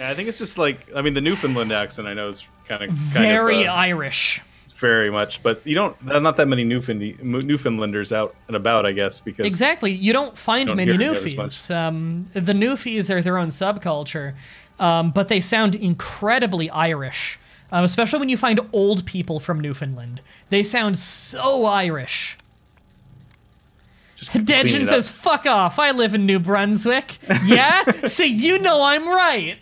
I think it's just like I mean the Newfoundland accent I know is kind of Very kind of, uh, Irish. very much, but you don't. Not that many Newfound Newfoundlanders out and about, I guess, because Exactly. You don't find Don't many Newfies. Um, the Newfies are their own subculture, um, but they sound incredibly Irish, um, especially when you find old people from Newfoundland. They sound so Irish. Dejan says, fuck off. I live in New Brunswick. Yeah? so you know I'm right.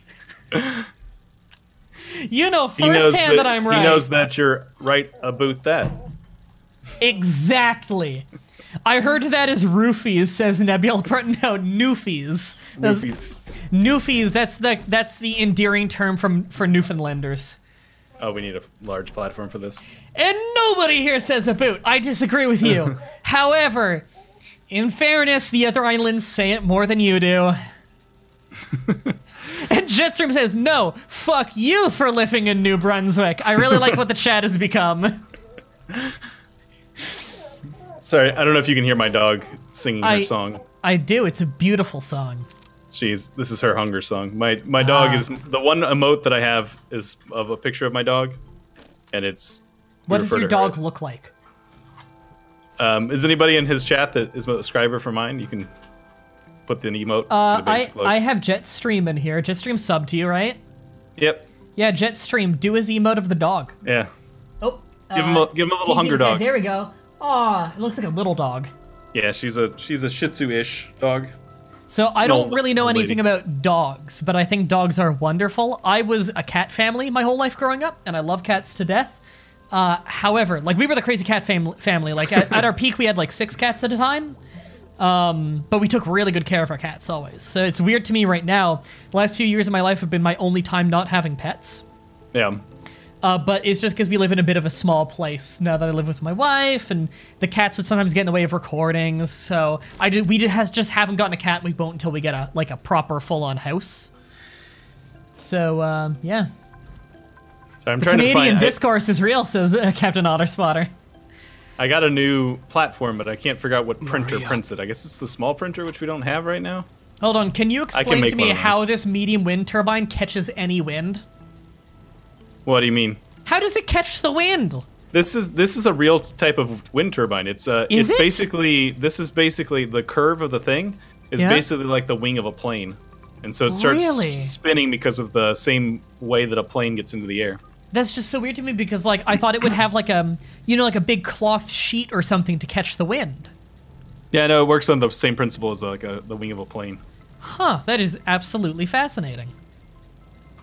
You know firsthand that, I'm right. He knows that you're right about that. Exactly. I heard that as roofies, says Nebula. No, newfies. Those- Newfies. Newfies, that's the that's the endearing term from for Newfoundlanders. Oh, we need a large platform for this. And nobody here says a boot. I disagree with you. However, in fairness, the other islands say it more than you do. and Jetstream says, no, fuck you for living in New Brunswick. I really like what the chat has become. Sorry, I don't know if you can hear my dog singing her song. I do. It's a beautiful song. She's this is her hunger song. My my dog Ah. is the one emote that I have is of a picture of my dog, and it's. What does your dog look like? Um, is anybody in his chat that is a subscriber for mine? You can put the emote. Uh, the I, look. I have Jetstream in here. Jetstream sub to you, right? Yep. Yeah, Jetstream, do his emote of the dog. Yeah. Oh, Give him a give him a little hunger dog. There we go. Aw, it looks like a little dog. Yeah, she's a she's a Shih Tzu-ish dog. So I don't really know anything about dogs, but I think dogs are wonderful. I was a cat family my whole life growing up, and I love cats to death. Uh, however, like we were the crazy cat fam- family. Like at, at our peak, we had like six cats at a time. Um, but we took really good care of our cats always. So it's weird to me right now. The last few years of my life have been my only time not having pets. Yeah. Uh, but it's just because we live in a bit of a small place now that I live with my wife, and the cats would sometimes get in the way of recordings. So I do, we just, has, just haven't gotten a cat. We won't until we get a like a proper full-on house. So um, yeah, So I'm trying Canadian to find. I- discourse is real, says uh, Captain Otterspotter. I, got a new platform, but I can't figure out what printer prints it. I guess it's the small printer, which we don't have right now. Hold on, can you explain make to me how this medium wind turbine catches any wind? What do you mean? How does it catch the wind? This is this is a real type of wind turbine. It's uh Is it's it? basically this is basically the curve of the thing is Yeah? basically like the wing of a plane. And so it starts Really? spinning because of the same way that a plane gets into the air. That's just so weird to me because like I thought it would have like a you know like a big cloth sheet or something to catch the wind. Yeah, no, it works on the same principle as uh, like a, the wing of a plane. Huh, that is absolutely fascinating.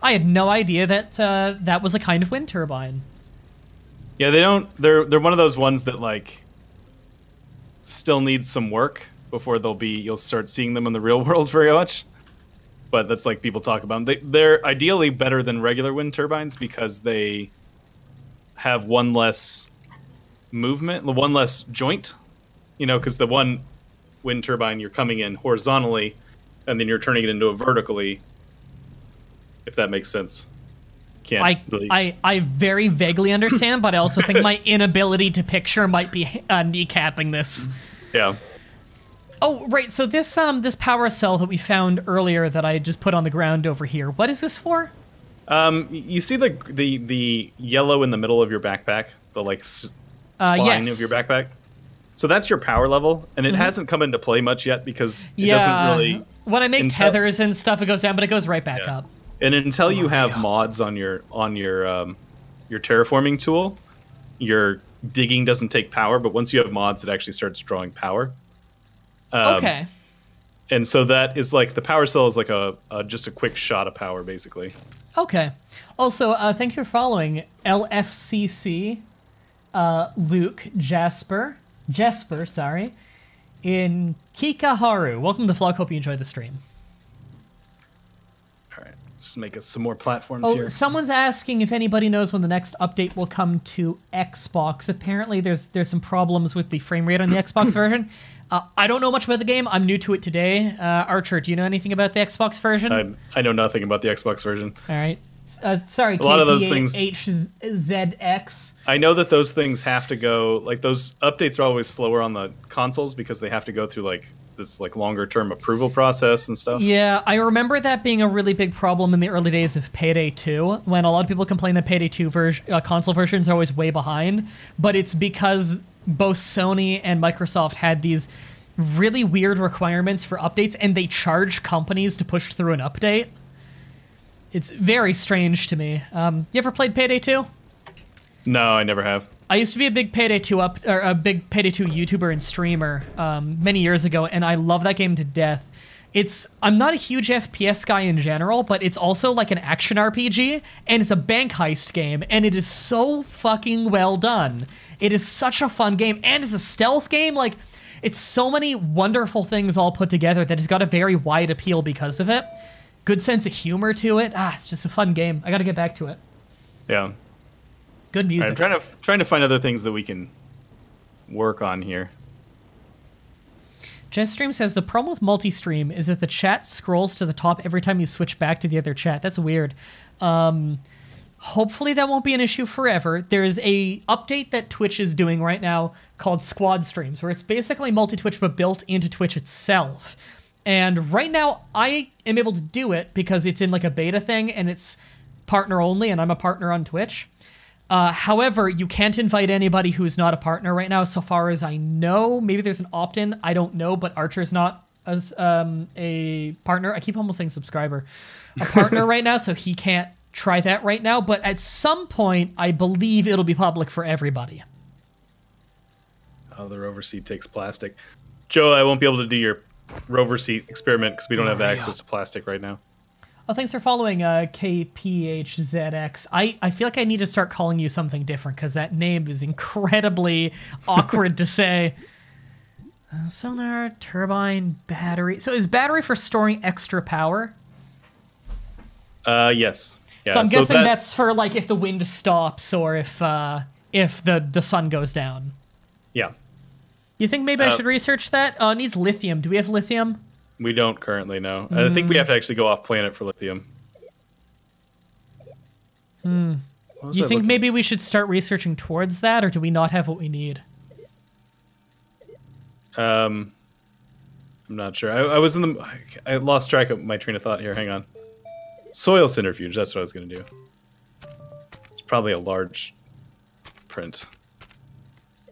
I had no idea that uh, that was a kind of wind turbine. Yeah, they don't. They're they're one of those ones that like still needs some work before they'll be. You'll start seeing them in the real world very much. But that's like people talk about them. They, they're ideally better than regular wind turbines because they have one less movement, one less joint. You know, because the one wind turbine you're coming in horizontally, and then you're turning it into a vertically. If that makes sense. Can't I, really. I I very vaguely understand, but I also think my inability to picture might be uh, kneecapping this. yeah. Oh, right. So this um this power cell that we found earlier that I just put on the ground over here. What is this for? Um, you see the the the yellow in the middle of your backpack, the like s- Uh, spline yes. of your backpack. So that's your power level, and it hasn't come into play much yet because it Mm-hmm. yeah. doesn't really. When I make Intel- tethers and stuff, it goes down, but it goes right back Yeah. up. And until you have mods on your on your um, your terraforming tool, your digging doesn't take power. But once you have mods, it actually starts drawing power. Um, okay. And so that is like the power cell is like a, a just a quick shot of power, basically. Okay. Also, uh, thank you for following LFCC, uh, Luke, Jasper, Jesper, sorry, in Kikaharu. Welcome to the vlog. Hope you enjoyed the stream. All right, just make us some more platforms Oh, here. someone's asking if anybody knows when the next update will come to Xbox. Apparently, there's there's some problems with the frame rate on the Xbox version. Uh, I don't know much about the game. I'm new to it today. Uh, Archer, do you know anything about the Xbox version? I, I know nothing about the Xbox version. All right. Uh, sorry, A lot of those things- HZX. I know that those things have to go like those updates are always slower on the consoles because they have to go through like this like longer term approval process and stuff. Yeah, I remember that being a really big problem in the early days of Payday 2, when a lot of people complain that Payday 2 ver- uh, console versions are always way behind, but it's because both Sony and Microsoft had these really weird requirements for updates, and they charge companies to push through an update. It's very strange to me. Um, you ever played Payday 2? No, I never have. I used to be a big Payday 2 up or a big Payday 2 YouTuber and streamer um, many years ago, and I love that game to death. It's I'm not a huge FPS guy in general, but it's also like an action RPG, and it's a bank heist game, and it is so fucking well done. It is such a fun game, and it's a stealth game. Like it's so many wonderful things all put together that it's got a very wide appeal because of it. Good sense of humor to it. Ah, it's just a fun game. I got to get back to it. Yeah. Good music. I'm trying to trying to find other things that we can work on here. Jetstream says the problem with multi-stream is that the chat scrolls to the top every time you switch back to the other chat. That's weird. Um, hopefully that won't be an issue forever. There's a update that Twitch is doing right now called Squad Streams, where it's basically multi-Twitch but built into Twitch itself. And right now I am able to do it because it's in like a beta thing and it's partner only, and I'm a partner on Twitch. Uh, however, you can't invite anybody who's not a partner right now, so far as I know. Maybe there's an opt-in. I don't know, but Archer's not as um, a partner. I keep almost saying subscriber, a partner right now, so he can't try that right now. But at some point, I believe it'll be public for everybody. Oh, the rover seat takes plastic. Joe, I won't be able to do your rover seat experiment because we don't have access to plastic right now. Oh, thanks for following uh, KPHZX. I, I feel like I need to start calling you something different because that name is incredibly awkward to say. Uh, sonar, turbine, battery. So is battery for storing extra power? Uh, yes. Yeah, so I'm guessing that- that's for like if the wind stops or if uh, if the, the sun goes down. yeah. You think maybe I Uh, should research that? Uh, it needs lithium. Do we have lithium? We don't currently know. I think Mm. we have to actually go off planet for lithium. Hmm. You think maybe we should start researching towards that, or do we not have what we need? Um, I'm not sure. I, I was in the. I lost track of my train of thought here. Hang on. Soil centrifuge. That's what I was going to do. It's probably a large print.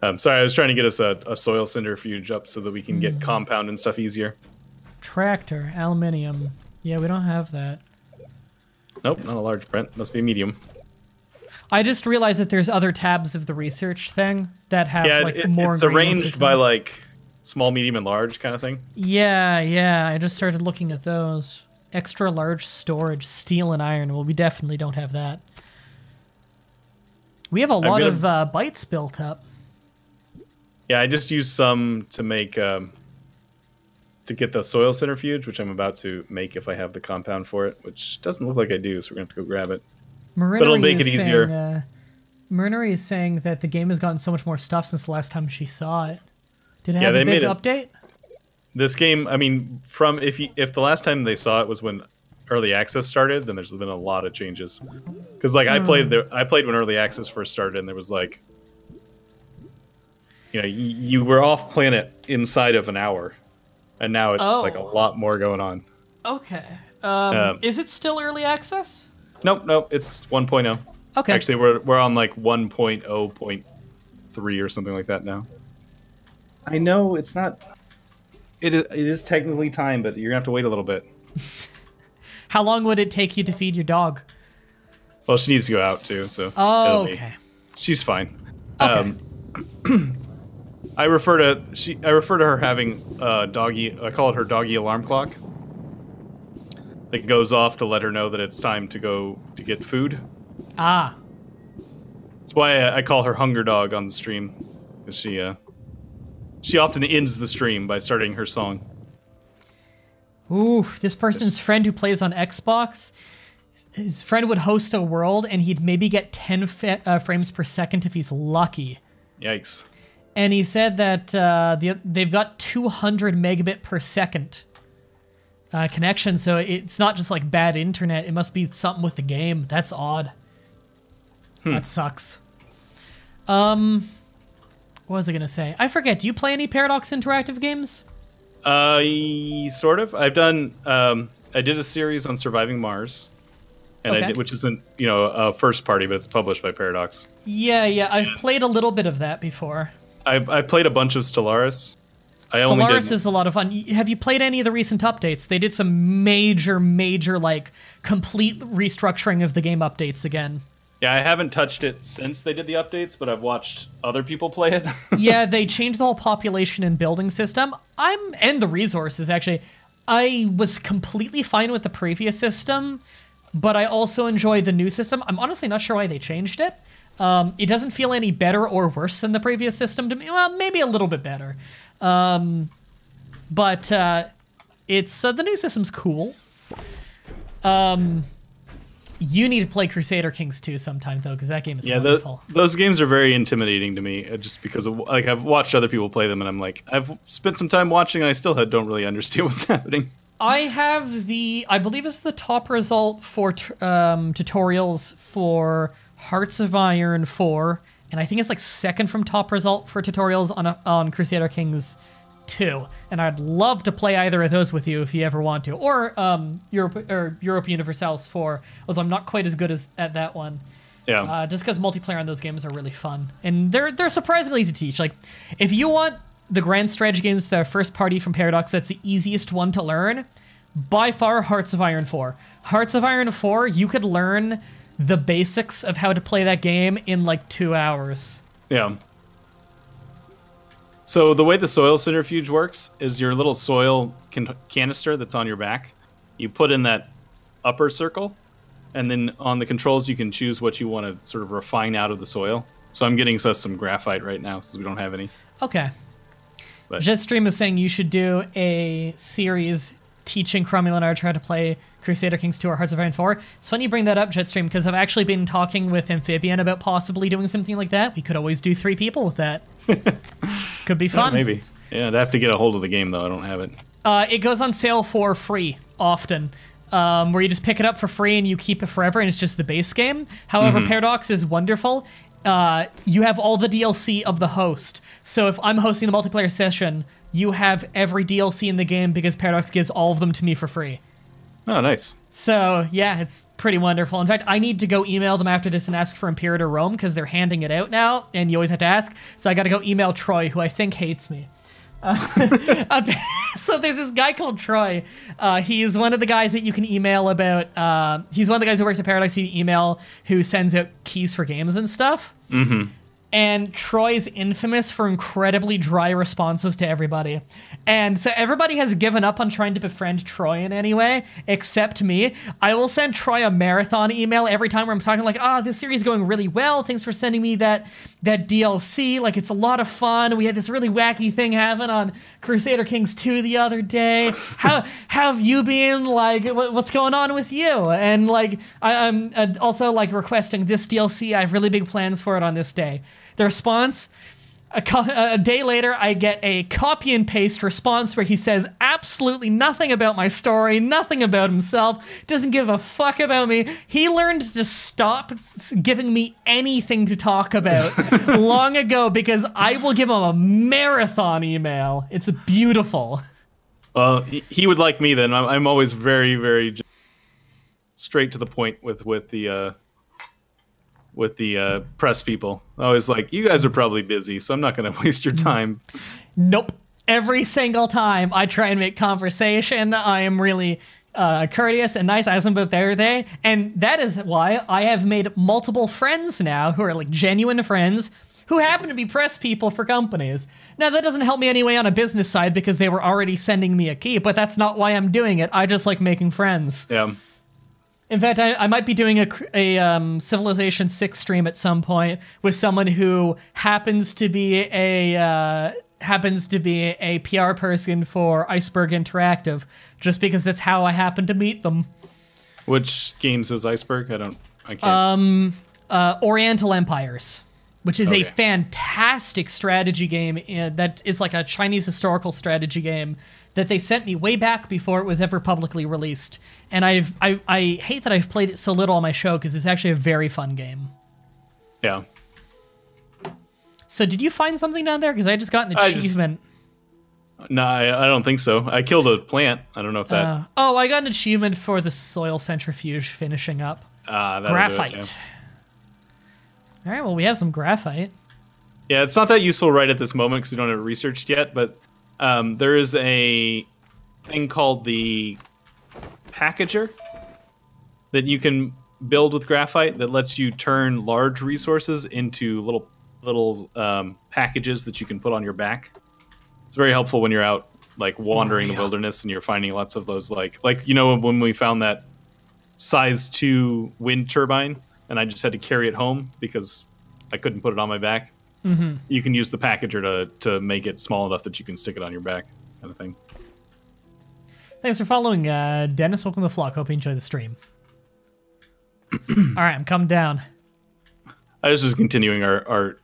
Um, sorry, I was trying to get us a, a soil centrifuge up so that we can Hmm. get compound and stuff easier. Tractor, aluminium. Yeah, we don't have that. Nope, not a large print. Must be medium. I just realized that there's other tabs of the research thing that have Yeah, like it- more. it's arranged by like small, medium, and large kind of thing. Yeah, yeah. I just started looking at those. Extra large storage, steel and iron. Well, we definitely don't have that. We have a lot gonna- of uh, bytes built up. Yeah, I just used some to make um, to get the soil centrifuge, which I'm about to make if I have the compound for it, which doesn't look like I do, so we're gonna have to go grab it. Marinery it'll make it easier. Saying, uh, Marinery is saying that the game has gotten so much more stuff since the last time she saw it. Did it Yeah, have they a big it- update? This game, I mean, from if you, if the last time they saw it was when early access started, then there's been a lot of changes. Because like I played the I played when early access first started, and there was like, you know, you, you were off planet inside of an hour, and now it's like a Oh. lot more going on. Okay. Um, Um, is it still early access? Nope, nope, it's 1.0. Okay. Actually, we're we're on like 1.0.3 or something like that now. I know it's not. It is, it is technically time, but you're gonna have to wait a little bit. How long would it take you to feed your dog? Well, she needs to go out too, so. Oh, okay. She's fine. Okay. Um, I refer to she. I refer to her having a doggy. I call it her doggy alarm clock. That goes off to let her know that it's time to go to get food. Ah. That's why I, I call her Hunger Dog on the stream, because she uh, she often ends the stream by starting her song. Ooh, this person's friend who plays on Xbox. His friend would host a world, and he'd maybe get 10 fa- uh, frames per second if he's lucky. Yikes! And he said that uh, the, they've got 200 megabit per second uh, connection, so it's not just like bad internet. It must be something with the game. That's odd. That sucks. Um, what was I gonna say? I forget. Do you play any Paradox Interactive games? Uh, sort of. I've done. Um, I did a series on surviving Mars, and Okay. I did, which isn't you know a first party, but it's published by Paradox. Yeah, yeah. I've played a little bit of that before. I I played a bunch of Stellaris. I Stellaris is a lot of fun. Have you played any of the recent updates? They did some major, major, like, complete restructuring of the game updates again. Yeah, I haven't touched it since they did the updates, but I've watched other people play it. yeah, they changed the whole population and building system. I'm and the resources actually. I was completely fine with the previous system, but I also enjoy the new system. I'm honestly not sure why they changed it. Um, it doesn't feel any better or worse than the previous system to me. Well, maybe a little bit better. Um, but uh, it's uh, the new system's cool. Um, you need to play Crusader Kings 2 sometime though, because that game is yeah, the, those games are very intimidating to me, uh, just because of like I've watched other people play them, and I'm like I've spent some time watching, and I still don't really understand what's happening. I have the, I believe it's the top result for um, tutorials for Hearts of Iron 4, and I think it's like second from top result for tutorials on a, on Crusader Kings 2. And I'd love to play either of those with you if you ever want to, or um, Europe or Europa Universalis 4, although I'm not quite as good as at that one. Yeah, Uh, just because multiplayer on those games are really fun, and they're they're surprisingly easy to teach. Like, if you want the grand strategy games that are first party from Paradox, that's the easiest one to learn. By far, Hearts of Iron 4. Hearts of Iron 4, you could learn the basics of how to play that game in like two hours. yeah. So the way the soil centrifuge works is your little soil can- canister that's on your back. You put in that upper circle, and then on the controls you can choose what you want to sort of refine out of the soil. So I'm getting us some graphite right now since we don't have any. Okay. But- Jetstream is saying you should do a series teaching Archer how to play Crusader Kings 2 or Hearts of Iron 4. It's funny you bring that up, Jetstream, because I've actually been talking with Amphibian about possibly doing something like that. We could always do three people with that. could be fun. Maybe. Yeah, I'd have to get a hold of the game though. I don't have it. Uh, it goes on sale for free often, um, where you just pick it up for free and you keep it forever, and it's just the base game. However, Paradox is wonderful. Uh, you have all the DLC of the host. So if I'm hosting the multiplayer session, you have every DLC in the game because Paradox gives all of them to me for free. Oh, nice. So yeah, it's pretty wonderful. In fact, I need to go email them after this and ask for Imperator Rome because they're handing it out now, and you always have to ask. So I got to go email Troy, who I think hates me. Uh, so there's this guy called Troy. Uh, he's one of the guys that you can email about. Uh, he's one of the guys who works at Paradox. You email who sends out keys for games and stuff. Mm-hmm. And Troy's infamous for incredibly dry responses to everybody. And so everybody has given up on trying to befriend Troy in any way, except me. I will send Troy a marathon email every time where I'm talking like, ah, this series is going really well. Thanks for sending me that that DLC. Like it's a lot of fun. We had this really wacky thing happen on Crusader Kings 2 the other day. How, how have you been? Like, what, what's going on with you? And like, I, I'm uh, also like requesting this DLC. I have really big plans for it on this day. The response, a, co- a day later, I get a copy and paste response where he says absolutely nothing about my story, nothing about himself, doesn't give a fuck about me. He learned to stop giving me anything to talk about long ago because I will give him a marathon email. It's beautiful. Well, he, would like me then. I'm, I'm always very, very straight to the point with with the uh, with the uh, press people. I was like, you guys are probably busy, so I'm not going to waste your time. Nope. Every single time I try and make conversation, I am really uh, courteous and nice. I ask them about their day. And that is why I have made multiple friends now who are like genuine friends who happen to be press people for companies. Now, that doesn't help me anyway on a business side because they were already sending me a key, but that's not why I'm doing it. I just like making friends. Yeah. In fact, I, I might be doing a, a um, Civilization 6 stream at some point with someone who happens to be a uh, happens to be a PR person for Iceberg Interactive, just because that's how I happen to meet them. Which games is Iceberg? I don't. I can't. Uh, Oriental Empires, which is a fantastic strategy game uh, that is like a Chinese historical strategy game that they sent me way back before it was ever publicly released. And I've I, I hate that I've played it so little on my show because it's actually a very fun game. Yeah. So did you find something down there? Because I just got an I just- achievement. No, I, I don't think so. I killed a plant. I don't know if that. Uh, oh, I got an achievement for the soil centrifuge finishing up. ah, it, Graphite. yeah. All right, well we have some graphite. Yeah, it's not that useful right at this moment because we don't have it researched yet. But um, there is a thing called the packager that you can build with graphite that lets you turn large resources into little little um, packages that you can put on your back. It's very helpful when you're out like wandering the wilderness and you're finding lots of those like like you know when we found that size two wind turbine and I just had to carry it home because I couldn't put it on my back you can use the packager to to make it small enough that you can stick it on your back, kind of thing. Thanks for following, uh, Dennis. Welcome to the flock. Hope you enjoy the stream. All right, I'm coming down. I was just continuing our our,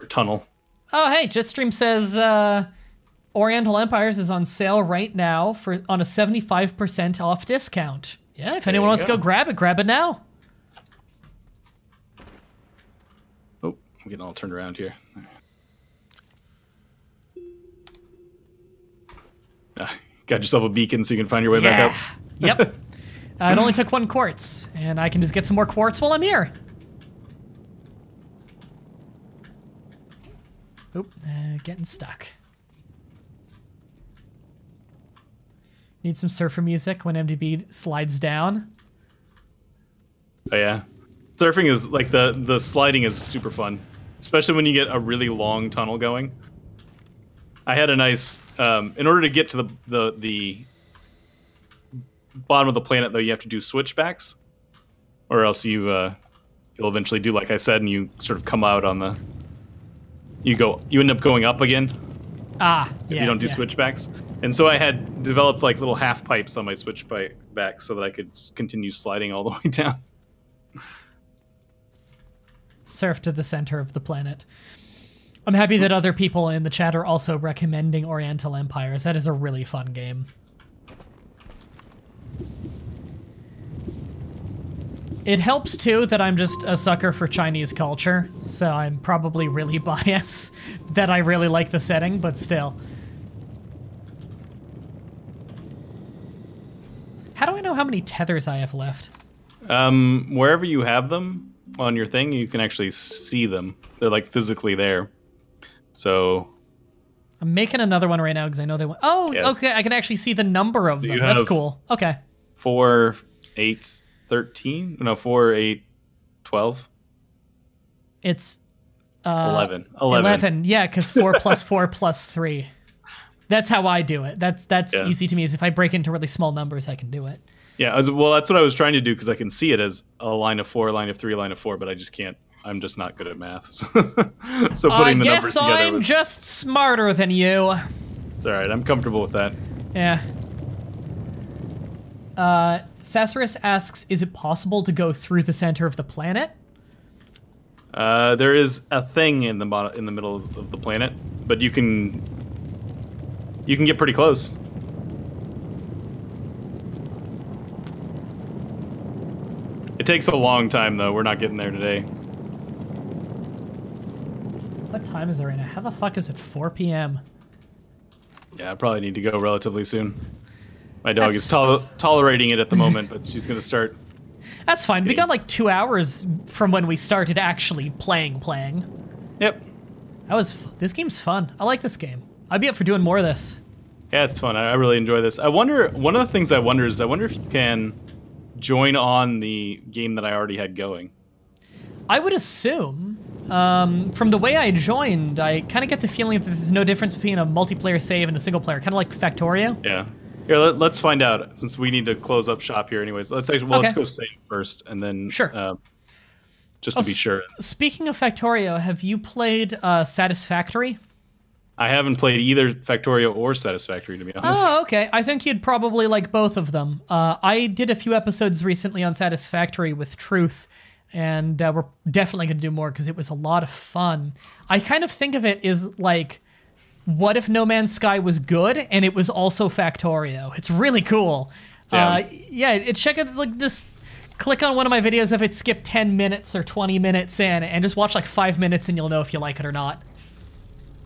our tunnel. Oh, hey, Jetstream says uh, Oriental Empires is on sale right now for on a 75% off discount. Yeah, if anyone wants to go. go grab it, grab it now. Oh, I'm getting all turned around here. Ah, got yourself a beacon so you can find your way back up. yep. Uh, it only took one quartz, and I can just get some more quartz while I'm here. Oop, uh, getting stuck. Need some surfer music when MDB slides down. Oh yeah, surfing is like the the sliding is super fun, especially when you get a really long tunnel going. I had a nice. Um, in order to get to the the the bottom of the planet, though, you have to do switchbacks, or else you uh, you'll eventually do like I said, and you sort of come out on the. You go. You end up going up again Ah, yeah. if you don't do yeah. switchbacks. And so I had developed like little half pipes on my switchback so that I could continue sliding all the way down. Surf to the center of the planet. I'm happy that other people in the chat are also recommending Oriental Empires. That is a really fun game. It helps too that I'm just a sucker for Chinese culture, so I'm probably really biased that I really like the setting, but still. How do I know how many tethers I have left? Um, wherever you have them on your thing, you can actually see them. They're like physically there. So I'm making another one right now because I know they want. Oh, Yes. okay. I can actually see the number of them. That's cool. Okay. four, eight, thirteen. No, four, eight, twelve, It's uh, eleven. Eleven. 11. Yeah, because 4 plus 4 plus 3. That's how I do it. That's that's Yeah. easy to me. Is if I break into really small numbers, I can do it. Yeah. as- well, that's what I was trying to do because I can see it as a line of four, line of three, line of four, but I just can't. I'm just not good at math. So, so I putting the numbers guess together I'm was, just smarter than you. it's all right. I'm comfortable with that. Yeah. Uh, Sacerus asks, "Is it possible to go through the center of the planet?" Uh, there is a thing in the in the middle of the planet, but you can you can get pretty close. It takes a long time though. We're not getting there today. What time is it right now? How the fuck is it 4 p.m.? Yeah, I probably need to go relatively soon. My dog That's- is tol- tolerating it at the moment, but she's gonna start. That's fine. We got like two hours from when we started actually playing. Playing. Yep. That was. f- This game's fun. I like this game. I'd be up for doing more of this. Yeah, it's fun. I, I really enjoy this. I wonder. One of the things I wonder is I wonder if you can join on the game that I already had going. I would assume, um, from the way I joined, I kind of get the feeling that there's no difference between a multiplayer save and a single player, kind of like Factorio. Yeah. Here, let, us find out since we need to close up shop here, anyways. Let's actually, well, let's go save first, and then Sure. uh, just to Oh, be sure. Speaking of Factorio, have you played uh, Satisfactory? I haven't played either Factorio or Satisfactory to be honest. Oh, okay. I think you'd probably like both of them. Uh, I did a few episodes recently on Satisfactory with Truth, and uh, we're definitely going to do more because it was a lot of fun. I kind of think of it as like what if No Man's Sky was good and it was also Factorio? It's really cool. Yeah. Uh, yeah, it, check it like just click on one of my videos if it skipped 10 minutes or 20 minutes in and just watch like 5 minutes and you'll know if you like it or not.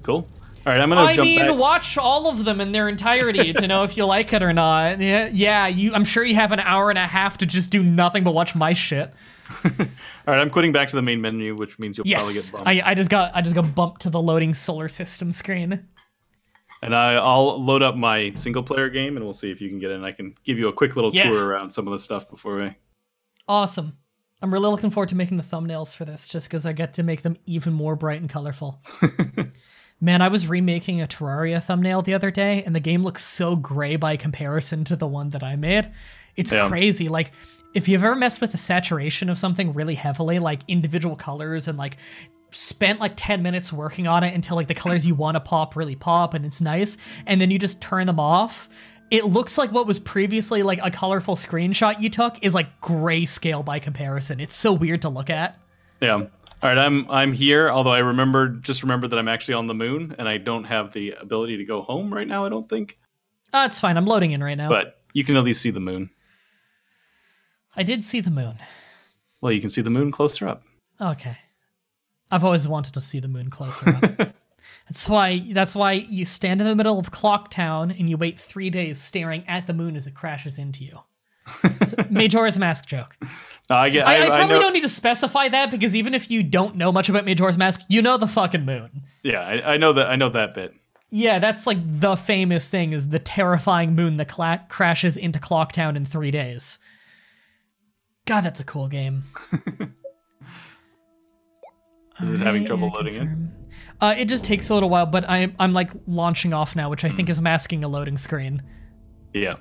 Cool. All right, I'm gonna I jump mean, back. watch all of them in their entirety to know if you like it or not. Yeah, yeah, you I'm sure you have an hour and a half to just do nothing but watch my shit. All right, I'm quitting back to the main menu, which means you'll probably get bumped. I, I just got I just got bumped to the loading solar system screen. And I, I'll load up my single player game, and we'll see if you can get in. I can give you a quick little Yeah. tour around some of the stuff before we. Awesome. I'm really looking forward to making the thumbnails for this just because I get to make them even more bright and colorful. Man, I was remaking a Terraria thumbnail the other day, and the game looks so gray by comparison to the one that I made. It's crazy. Like, if you've ever messed with the saturation of something really heavily, like individual colors, and like spent like 10 minutes working on it until like the colors you want to pop really pop and it's nice, and then you just turn them off. It looks like what was previously like a colorful screenshot you took is like grayscale by comparison. It's so weird to look at. Yeah. All right, I'm I'm here. Although I remember just remember that I'm actually on the moon, and I don't have the ability to go home right now. I don't think, Oh, it's fine. I'm loading in right now. but you can at least see the moon. I did see the moon. Well, you can see the moon closer up. Okay. I've always wanted to see the moon closer up. that's why that's why you stand in the middle of Clock Town and you wait three days staring at the moon as it crashes into you. Majora's Mask joke. No, I get. I, I, I probably know, don't need to specify that because even if you don't know much about Majora's Mask, you know the fucking moon. Yeah, I, I know that. I know that bit. Yeah, that's like the famous thing is the terrifying moon that cla- crashes into Clock Town in three days. God, that's a cool game. Is it having trouble loading in? Uh, it just takes a little while, but I'm I'm like launching off now, which I think is masking a loading screen. Yeah.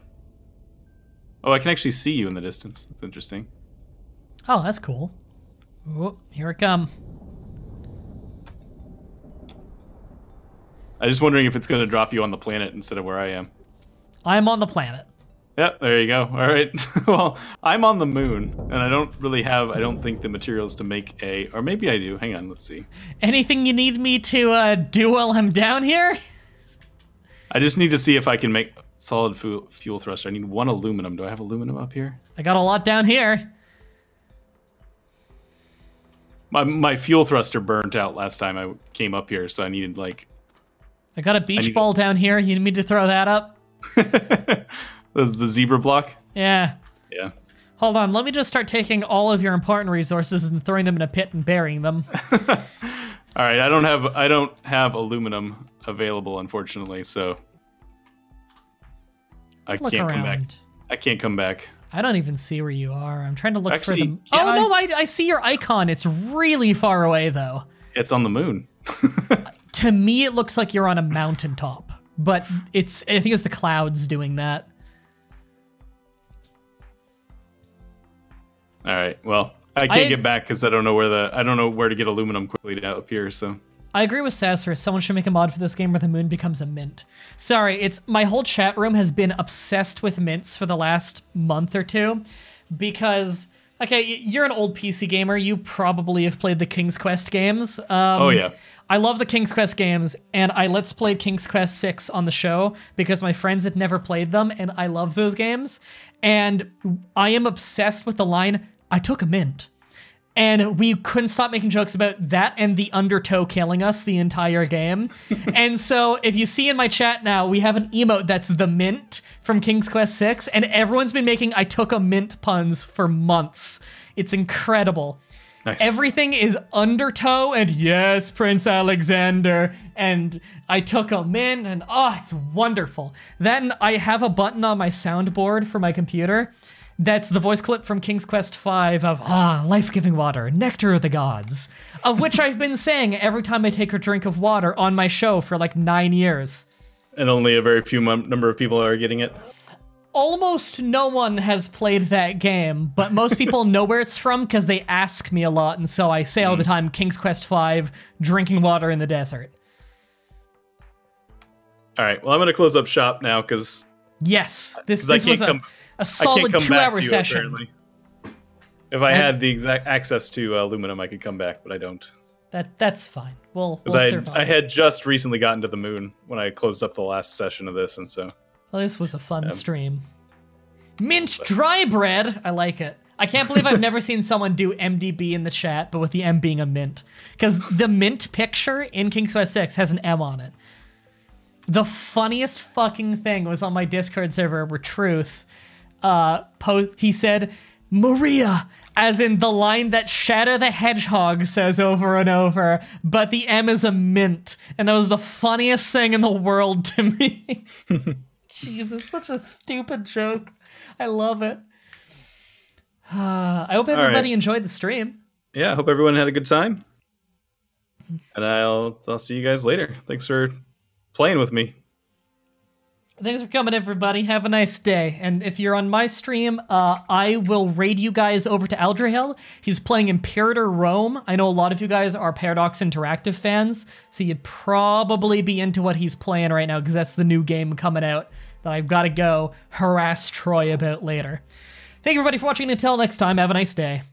Oh, I can actually see you in the distance. That's interesting. Oh, that's cool. Oh, here it come. I'm just wondering if it's going to drop you on the planet instead of where I am. I'm on the planet. Yep, there you go. All right. well, I'm on the moon, and I don't really have. I don't think the materials to make a, or maybe I do. Hang on, let's see. Anything you need me to uh, do while I'm down here? I just need to see if I can make solid fuel, fuel thruster. I need one aluminum. Do I have aluminum up here? I got a lot down here. My my fuel thruster burnt out last time I came up here, so I needed like I got a beach ball down here. You need me to throw that up? the, the zebra block. Yeah. Yeah. Hold on, let me just start taking all of your important resources and throwing them in a pit and burying them. All right. I don't have I don't have aluminum available, unfortunately. So I Look can't come back. I can't come back. I don't even see where you are. I'm trying to look Actually, for them. Oh I? no, I, I see your icon. It's really far away though. It's on the moon. To me, it looks like you're on a mountaintop, but it's I think it's the clouds doing that. All right. Well, I can't I- get back because I don't know where the I don't know where to get aluminum quickly to up here. So I agree with Sassarus. Someone should make a mod for this game where the moon becomes a mint. Sorry, it's my whole chat room has been obsessed with mints for the last month or two because okay, you're an old PC gamer. You probably have played the King's Quest games. Um, oh yeah. I love the King's Quest games, and I let's play King's Quest 6 on the show because my friends had never played them, and I love those games. And I am obsessed with the line, I took a mint. And we couldn't stop making jokes about that and the undertow killing us the entire game. and so if you see in my chat now, we have an emote that's the mint from King's Quest 6, and everyone's been making I took a mint puns for months. It's incredible. Nice. Everything is undertow and yes, Prince Alexander. And I took a mint and oh, it's wonderful. Then I have a button on my soundboard for my computer. That's the voice clip from King's Quest V of ah, life-giving water, nectar of the gods, of which I've been saying every time I take a drink of water on my show for like nine years. and only a very few mum- number of people are getting it. almost no one has played that game, but most people know where it's from because they ask me a lot, and so I say all the time King's Quest V, drinking water in the desert. All right. Well, I'm gonna close up shop now because Yes, this, this was a, come- a solid two-hour session. apparently. If I And- had the exact access to uh, aluminum, I could come back, but I don't. That that's fine. We'll, Because we'll I survive. I had just recently gotten to the moon when I closed up the last session of this, and so Well, this was a fun stream. Mint dry bread. I like it. I can't believe I've never seen someone do MDB in the chat, but with the M being a mint. Because the mint picture in King's Quest 6 has an M on it. The funniest fucking thing was on my Discord server where Truth, uh, he said, Maria, as in the line that Shadow the Hedgehog says over and over, but the M is a mint. And that was the funniest thing in the world to me. Jesus, such a stupid joke. I love it. I hope everybody right. enjoyed the stream. yeah, I hope everyone had a good time. And I'll I'll see you guys later. Thanks for playing with me. Thanks for coming, everybody. Have a nice day. And if you're on my stream, uh, I will raid you guys over to Aldrahill. He's playing Imperator Rome. I know a lot of you guys are Paradox Interactive fans, so you'd probably be into what he's playing right now because that's the new game coming out that I've got to go harass Troy about later. Thank you, everybody, for watching. Until next time, have a nice day.